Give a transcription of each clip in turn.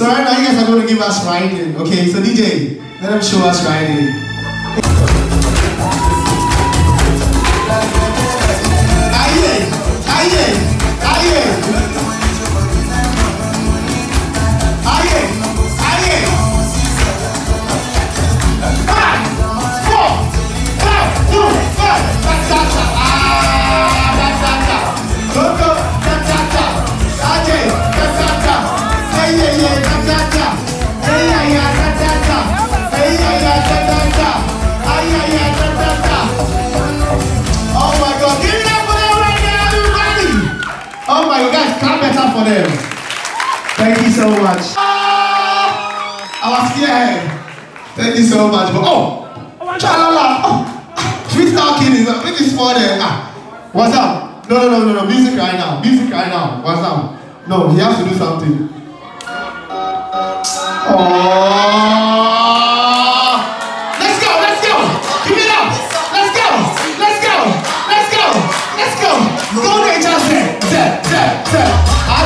So right I guess I'm gonna give us riding. Okay, so DJ, let him show us riding. Aye, aye, aye. Go, go! Better for them. Thank you so much. Ah, I was scared. Thank you so much. But oh, chalala. Oh, freestyle king is up. It small there. Ah, what's up? No, no, no, no, no. Music right now. Music right now. What's up? No, he has to do something. Oh, go, up. There, just there, there, there,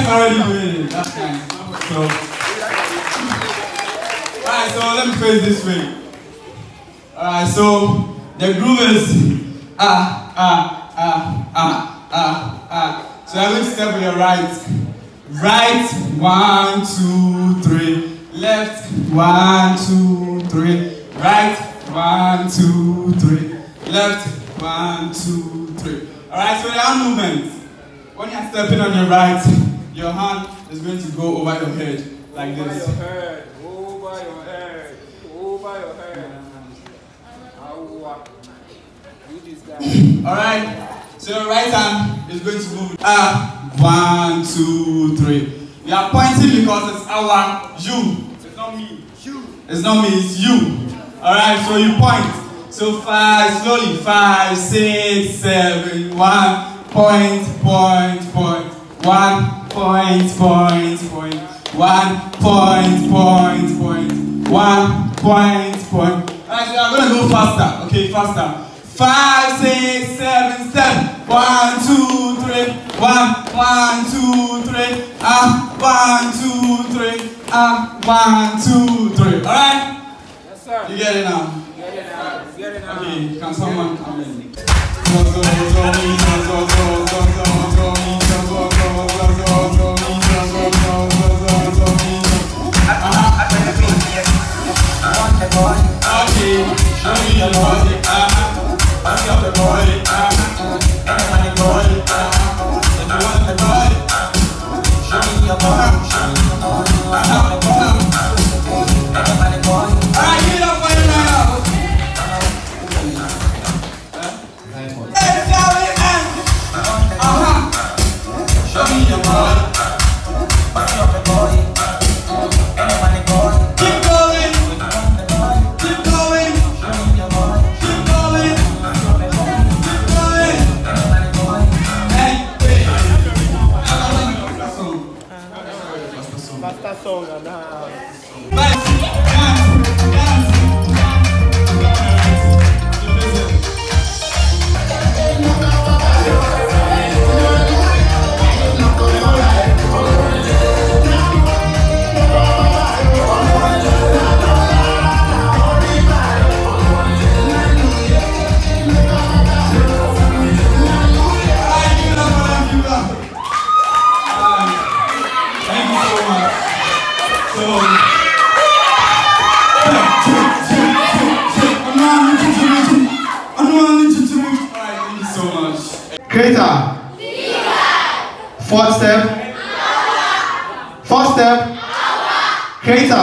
Guys already it. That's. So, alright, so let me face this way. Alright, so the groove is ah ah ah ah ah ah. So I'm going to step with your right. Right, one, two, three. Left, one, two, three. Right, one, two, three. Left, one, two, three. Alright, so there are movements. When you're stepping on your right, your hand is going to go over your head like Over this. your head, over your head, over your head. Alright? So your right hand is going to move. Ah, one, two, three. We are pointing because it's our you. It's not me. You. It's not me, it's you. Alright, so you point. So five, slowly. Five, six, seven, one. Point, point, point. One, point, point, point. One, point, point, point. One, point, point. So I'm gonna go faster. Okay, faster. Five, six, seven, seven. One, two, three. One, one, two, three. Ah, one, two, three. Ah, one, two, three. Alright? Yes, sir. You get it now? Get it now. Get it now. Okay, can someone come in? Zo, zo, Bye. Creator.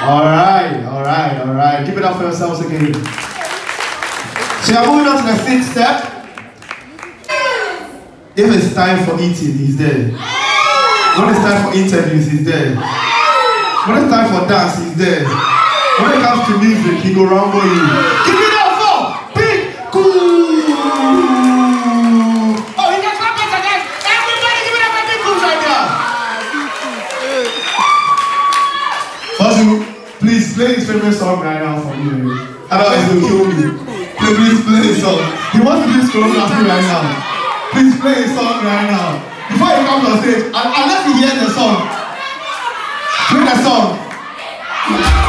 Alright, alright, alright. Give it up for yourselves again. So you're moving on to the fifth step. If it's time for eating, he's there. When it's time for interviews, he's there. When it's time for dance, he's there. When it comes to music, he go rumble you. Give it up play his favorite song right now for me. Otherwise, he'll kill me. Please, please play his song. He wants to do his choreography right now. Please play his song right now. Before he comes on stage, un- unless he hears the song, play the song.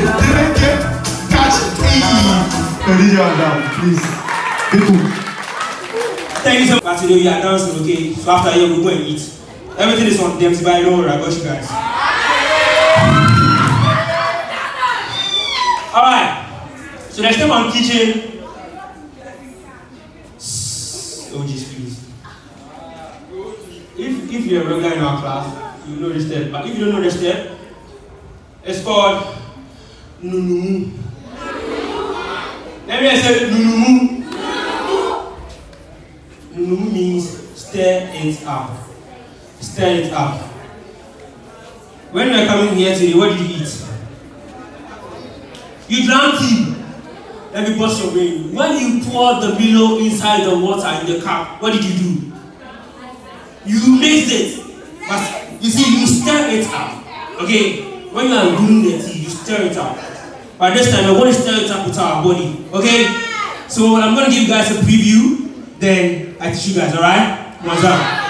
Did it? Catch it. Hey. You down, please. People. Thank you so much. Today we are dancing, okay? So after here, we'll go and eat. Everything is on them, don't worry, I got you guys. Alright. So next time I'm teaching. Oh, jeez, please. If, if you're a regular in our class, you know the step. But if you don't know the step, it's called Nunumu. Let me say Nunumu. Nunumu means stir it up. Stir it up. When you are coming here today, what did you eat? You drank tea. Let me bust your brain. When you poured the Milo inside the water in the cup, what did you do? You mixed it. But you see, you stir it up. Okay? When you are doing the tea, you stir it up. By this time, I want to up with our body. Okay? So I'm to give you guys a preview. Then I teach you guys, alright? What's up?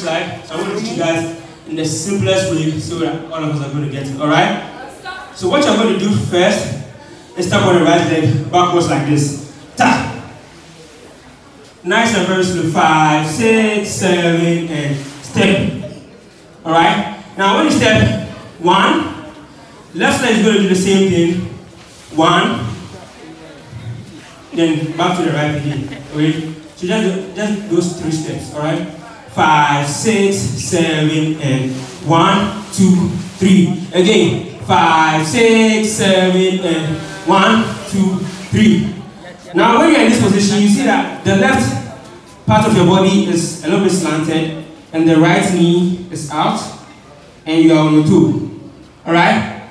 So I want to teach you guys in the simplest way so that all of us are going to get it. Alright? So what you're going to do first is step on the right leg backwards like this. Ta! Nice and very slow. Five, six, seven, and step. Alright? Now when you step one, left leg is going to do the same thing. One, then back to the right again. Okay? So just, just those three steps, alright? Five, six, seven, and one, two, three. Again, five, six, seven, and one, two, three. Now, when you're in this position, you see that the left part of your body is a little bit slanted, and the right knee is out, and you are on your toe. Alright?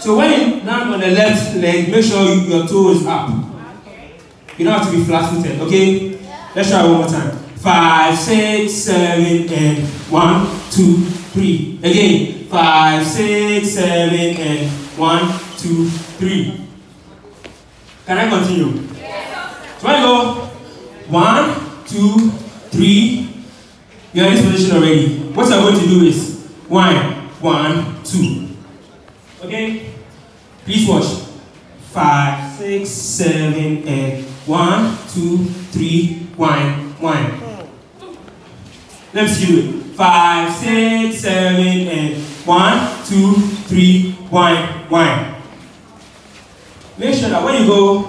So when you land on the left leg, make sure you, your toe is up. You don't have to be flat footed, okay? Let's try one more time. Five, six, seven, and one, two, three. Again. Five, six, seven, and one, two, three. Can I continue? So when I go one, two, three, you're in this position already. What I'm going to do is one, one, two. Okay? Please watch. Five, six, seven, and one, two, three, one, one. Let me see five, six, seven, and one, two, three, wind, wind. Make sure that when you go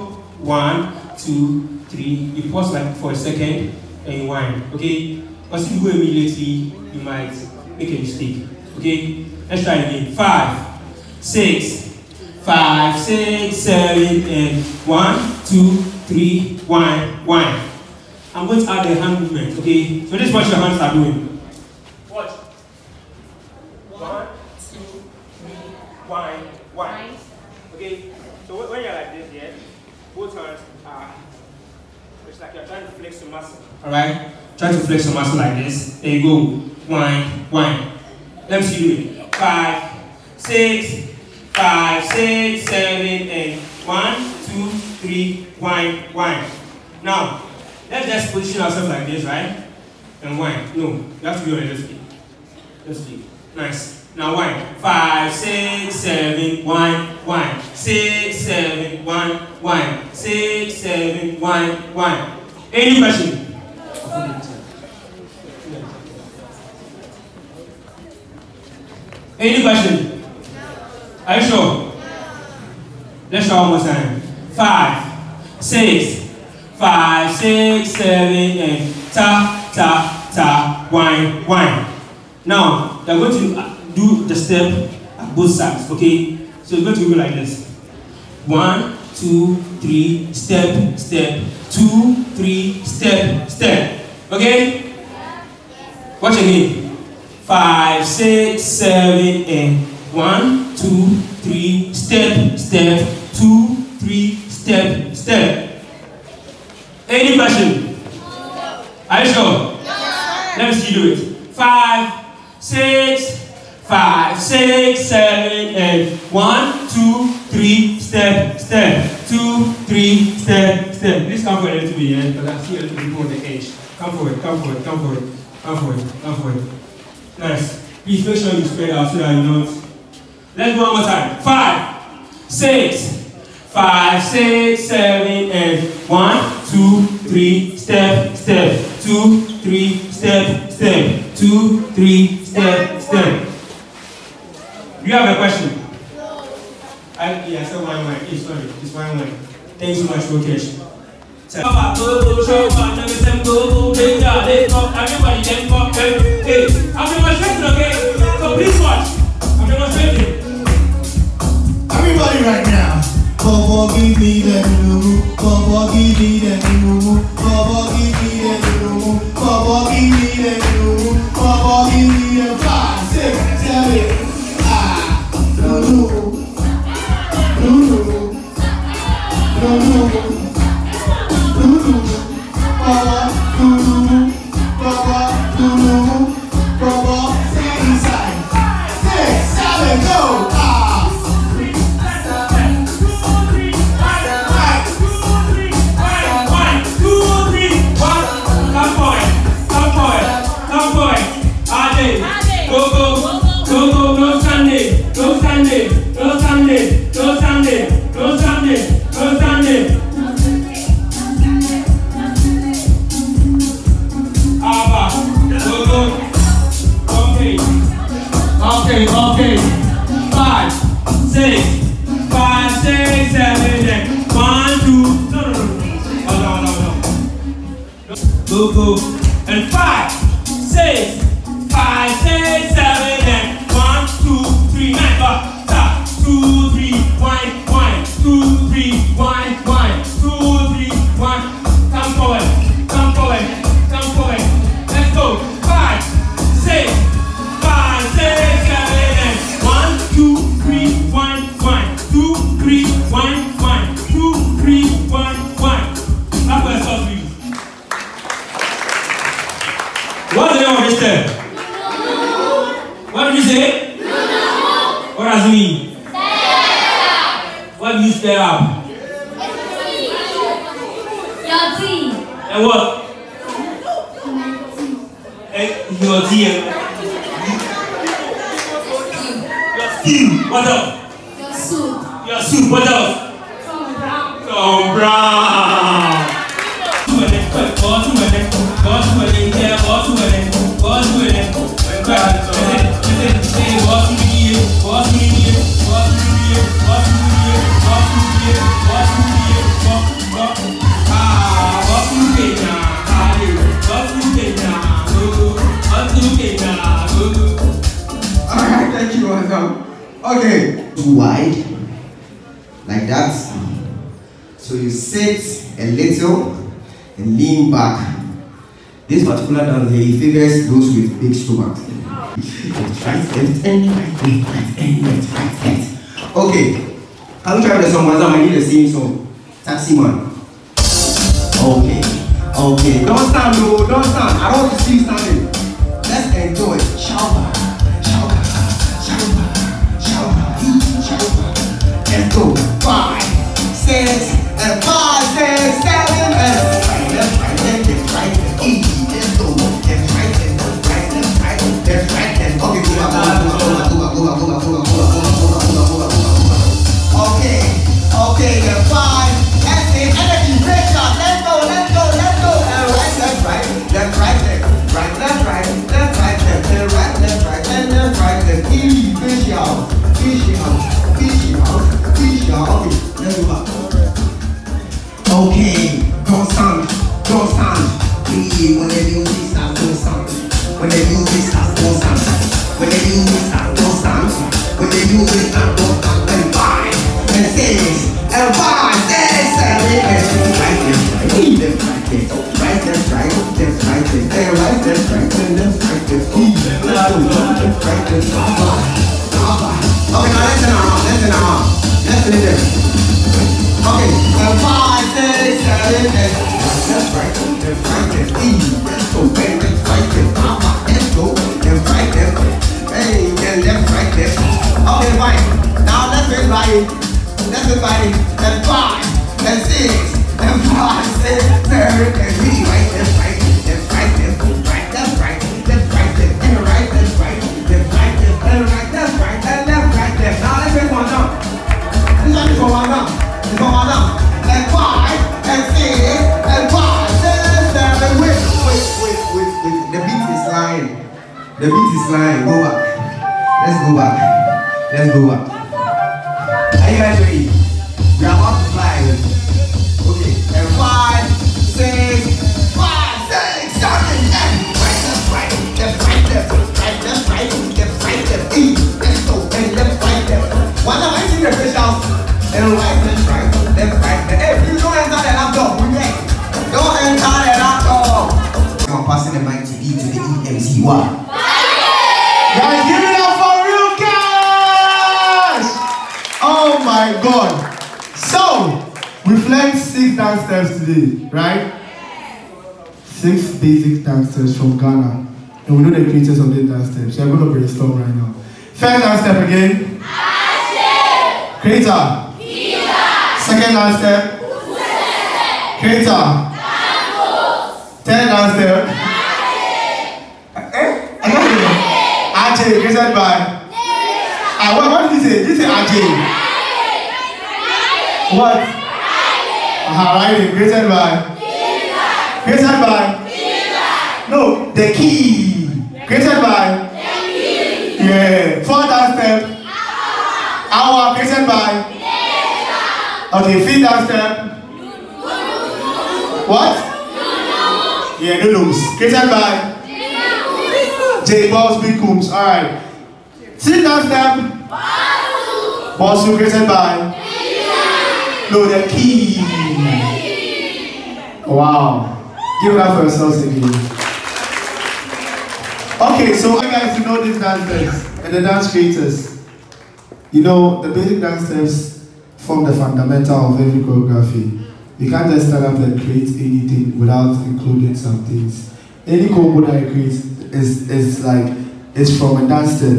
one, two, three, you pause like for a second and you wind. Okay? Because if you go immediately, you might make a mistake. Okay? Let's try again. Five, six, five, six, seven, and one, two, three, wind, wind. I'm going to add a hand movement. Okay? So this is what your hands are doing. Watch. One, two, three, wind, wind. Okay? So when- when you're like this, yeah, both hands are, it's like you're trying to flex your muscle. Alright? Try to flex your muscle like this. There you go. Wind, wind. Let me see you do it. Five, six, five, six, seven, and one, two, three, wind, wind. Now, let's just position ourselves like this, right? And wind. No, you have to be on this feet. This feet. Nice. Now wind. Five, six, seven, one, one. Six, seven, one, one. Six, seven, one, one. Any question? Any question? Are you sure? Let's try one more time. Five, six, five, six, seven, and ta, ta, ta, wine, wine. Now, you're going to uh, do the step at both sides, okay? So it's going to go like this. One, two, three, step, step, two, three, step, step. Okay? Watch again. Five, six, seven, and one, two, three, step, step, two, three, step, step. Any question? Are you sure? Let me see you do it. Five, six, five, six, seven, eight. One, two, three, step, step, two, three, step, step. Please come forward a little bit, yeah, because I see a little bit on the edge. Come forward, come forward, come forward, come forward, come forward. Nice. Please make sure you spread out so that you don't. Let's go one more time. Five, six, five, six, seven, and one, two, three, step, step, two, three, step, step, two, three, step, step. Do you have a question? No. I, yeah, I said one word. Hey, sorry, it's one word. Thanks so much for catching. Everybody then eh? pop Hey, I'm demonstrating, okay? So please watch. I'm demonstrating. Everybody right now. Bobo give me the 이제 Okay. Too wide. Like that. So you sit a little and lean back. This particular dance here, he favors those with big stomachs. Right, left, and right, right, left. Okay. Can we try the song once? I need the same song. Taxi man. Okay. Okay. Don't stand, no. Don't stand. I don't want to see you standing. Let's enjoy. Shower. Let's go. Five, six, and five, six, seven, and practice, practice, practice. Keep loud, practice, practice. Baba, Baba. Okay, now listen now, listen now. Listen to this. Okay, so five, six, seven, eight. Practice, practice, practice. Keep so baby, practice. Baba, let's go and practice. Hey, and let's practice. Okay, fine. Now let's everybody, let's everybody, let's five, let's six, let's five, six, seven, and eight. Right, let's practice. And five, and six, and five, seven, wait. The beat is lying. The beat is lying. Go back. Let's go back. Let's go back. Are you guys ready? We are about to fly. Okay. And five, six, five, six, seven, eight. Right, left, right, left, right, left, right, left, right, left, right, left, E. Let's go. And left, right, left. One time I see the fish out. And right, left, right, left, right. left. Hey, you don't enter the laptop. We. Don't enter the laptop. I'm passing the mic to to the EMC. Wow. Guys, give it up for real cash! Oh my god. So, we've learned six dance steps today, right? Six basic dance steps from Ghana. And we know the creators of these dance steps. So I'm going to brainstorm right now. First dance step again. Creator. Second dance step. Creator. Third dance step. Eh? I can't hear you. Ajay, by. Ah, what, what did he say? Did he say Ajay? What? Aha, right, created by. Created by. No, the key. Created by. Yeah. Four dance step. By. Okay, dance step. What? Yeah, noodles. Created by. J Balls Big Coombs. Alright. Sit down step. Boss created by. No, the key. Wow. Give up for yourselves again. Okay, so I you guys to know these dancers and the dance creators. You know, the basic dance steps form the fundamental of every choreography. You can't just stand up and create anything without including some things. Any combo that you create is, is like, it's from a dance step.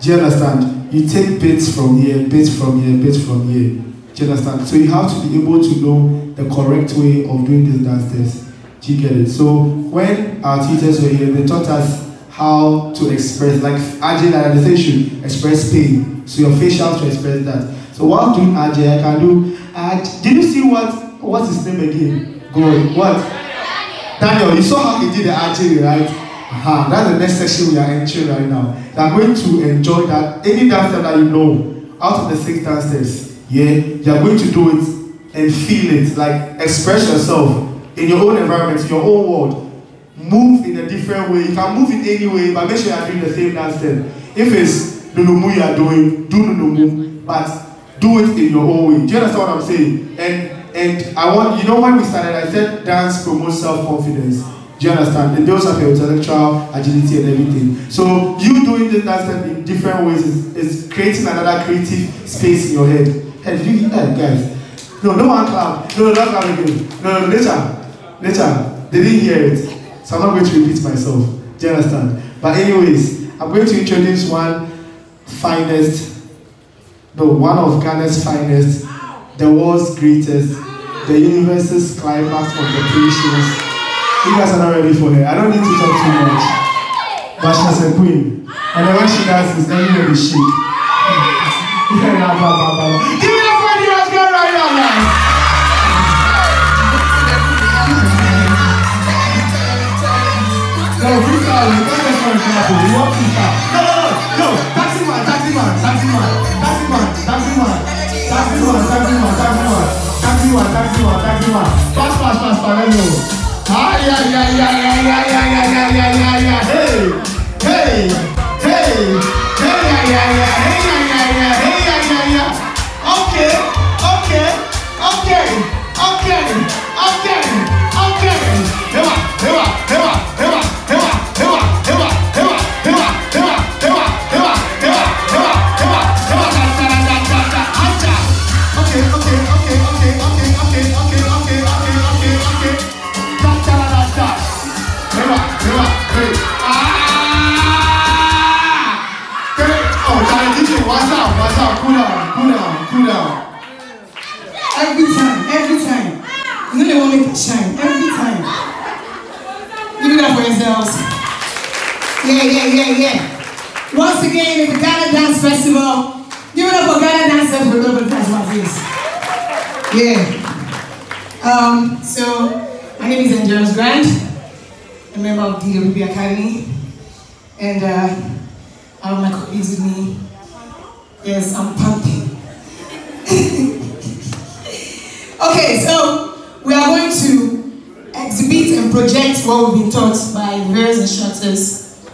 Do you understand? You take bits from here, bits from here, bits from here. Do you understand? So you have to be able to know the correct way of doing these dance steps. Do you get it? So when our teachers were here, they taught us how to express, like Ajay and they should express pain. So your facial to express that. So while doing Ajay, I can do, Aj- did you see what, what's his name again? Good. What? Daniel, you saw how he did the Ajay, right? Aha, that's the next section we are entering right now. You are going to enjoy that. Any dance that you know, out of the six dance steps, yeah, you are going to do it and feel it, like express yourself in your own environment, in your own world. Move in a different way. You can move in any way, but make sure you are doing the same dance step. If it's nunumu you are doing, do nunumu, but do it in your own way. Do you understand what I'm saying? And and I want you know when we started, I said dance promotes self-confidence. Do you understand? It builds up your intellectual agility and everything. So you doing this dance step in different ways is, is creating another creative space in your head. Hey, you hear that, guys? No, no one clap. No, no, not clap again. No, no, later. Later. They didn't hear it. So I'm not going to repeat myself. Do you understand? But anyways, I'm going to introduce one finest, no, one of Ghana's finest, the world's greatest, the universe's climax of the creations. You guys are not ready for her. I don't need to talk too much. But she's a queen. And then when she dances, everybody shake. Give for the Oscar right now, guys. No, freestyle. You can't just run freestyle. You want freestyle. Fatima. Fast, fast, fast, fast, Ay, ay, ay, ay, ay, ay, ay, ay, ay, ay, ay, ay, hey, hey, hey, hey, ay, ay, ay, hey, ay, hey, Okay, okay, ay. Okay, okay, okay, on, come on, come on, come on. Every time, every time. You know they want me to shine. Every time. You do that for yourselves. Yeah, yeah, yeah, yeah. Once again, it's the Ghana Dance Festival. Give it up for Ghana Dance Festival. A little bit of like this. Yeah. Um, so, my name is Angelus Grant, I'm a member of the DWP Academy. And uh, I my colleagues with me. Yes, I'm pumping. Okay, so we are going to exhibit and project what we've been taught by various instructors.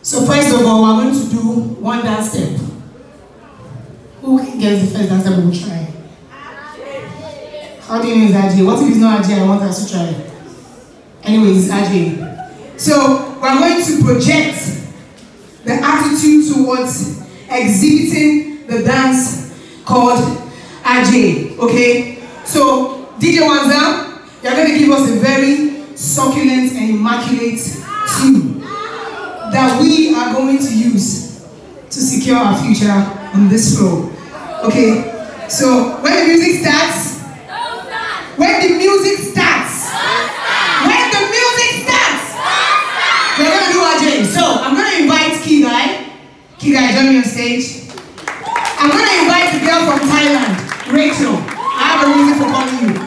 So first of all, we're going to do one dance step. Who can the first dance step we'll try? How do you know it's Ajay? What if it's not Ajay? I want us to try. Anyways, it's Ajay. So we're going to project the attitude towards exhibiting the dance called Ajay. Okay? So, DJ Wanza, you're going to give us a very succulent and immaculate tune that we are going to use to secure our future on this floor. Okay? So, when the music starts, when the music starts, when the music starts, we're going to do Ajay. So, I'm going to invite Kigai. Kigai, join me on stage. I'm going to invite the girl from Thailand, Richeal. Have a reason for.